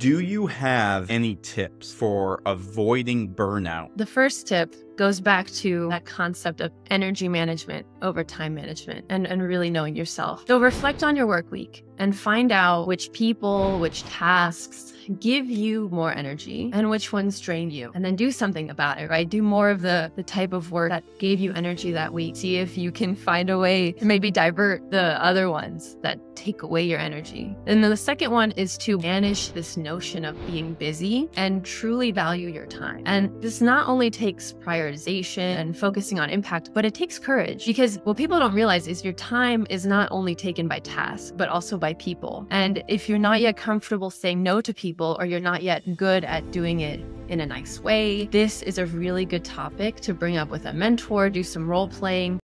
Do you have any tips for avoiding burnout? The first tip goes back to that concept of energy management over time management and, and really knowing yourself. So reflect on your work week and find out which people, which tasks give you more energy and which ones drain you. And then do something about it, right? Do more of the, the type of work that gave you energy that week. See if you can find a way to maybe divert the other ones that take away your energy. And the second one is to manage this notion of being busy and truly value your time. And this not only takes prioritization and focusing on impact, but it takes courage because what people don't realize is your time is not only taken by tasks, but also by people. And if you're not yet comfortable saying no to people or you're not yet good at doing it in a nice way, this is a really good topic to bring up with a mentor, do some role playing,